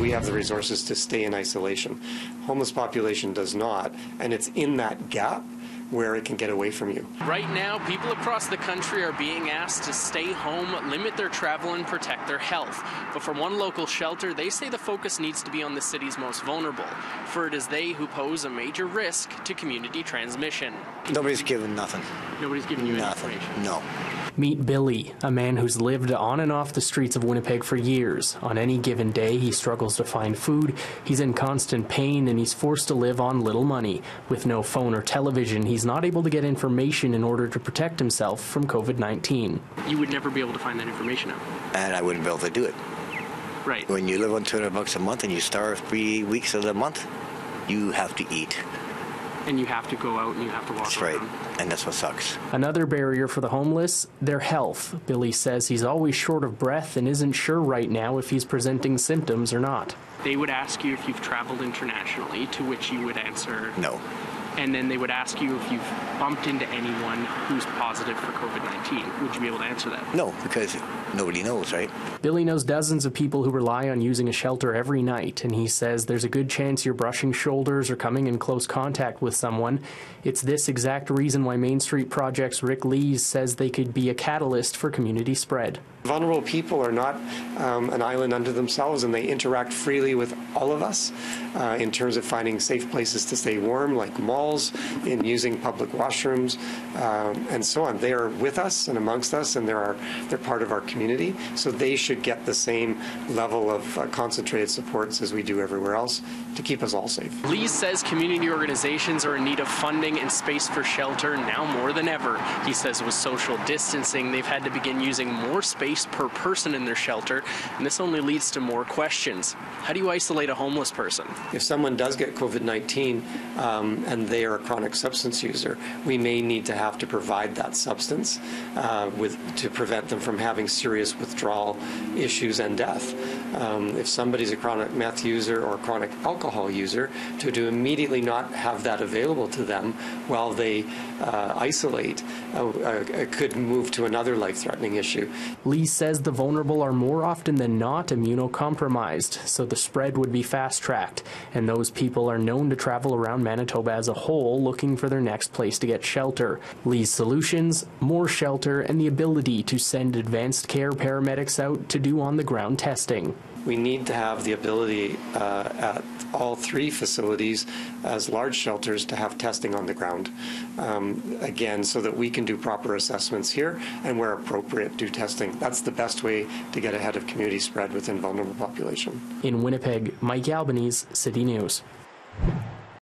We have the resources to stay in isolation. Homeless population does not, and it's in that gap where it can get away from you. Right now, people across the country are being asked to stay home, limit their travel, and protect their health. But for one local shelter, they say the focus needs to be on the city's most vulnerable, for it is they who pose a major risk to community transmission. Nobody's given nothing. Nobody's giving you any Nothing. information. No. Meet Billy, a man who's lived on and off the streets of Winnipeg for years. On any given day, he struggles to find food, he's in constant pain, and he's forced to live on little money. With no phone or television, he's not able to get information in order to protect himself from COVID 19. You would never be able to find that information out. And I wouldn't be able to do it. Right. When you live on 200 bucks a month and you starve three weeks of the month, you have to eat. And you have to go out and you have to walk That's right. around. And that's what sucks. Another barrier for the homeless, their health. Billy says he's always short of breath and isn't sure right now if he's presenting symptoms or not. They would ask you if you've traveled internationally, to which you would answer No. And then they would ask you if you've bumped into anyone who's positive for COVID 19. Would you be able to answer that? No, because nobody knows, right? Billy knows dozens of people who rely on using a shelter every night, and he says there's a good chance you're brushing shoulders or coming in close contact with someone. It's this exact reason why Main Street Project's Rick Lees says they could be a catalyst for community spread. Vulnerable people are not um, an island unto themselves, and they interact freely with all of us uh, in terms of finding safe places to stay warm, like malls, in using public washrooms, um, and so on. They are with us and amongst us, and they're our, they're part of our community. So they should get the same level of uh, concentrated supports as we do everywhere else to keep us all safe. Lee says community organizations are in need of funding and space for shelter now more than ever. He says with social distancing, they've had to begin using more space per person in their shelter, and this only leads to more questions. How do you isolate a homeless person? If someone does get COVID 19 um, and they are a chronic substance user, we may need to have to provide that substance uh, with, to prevent them from having serious withdrawal issues and death. Um, if somebody's a chronic meth user or chronic alcohol user, to, to immediately not have that available to them while they uh, isolate uh, uh, could move to another life threatening issue. Lee says the vulnerable are more often than not immunocompromised, so the spread would be fast tracked, and those people are known to travel around Manitoba as a whole looking for their next place to get shelter. Lee's solutions more shelter and the ability to send advanced care paramedics out to do on the ground testing. we need to have the ability uh, at all three facilities as large shelters to have testing on the ground. Um, again, so that we can do proper assessments here and where appropriate do testing. That's the best way to get ahead of community spread within vulnerable population. In Winnipeg, Mike Albanese, CityNews.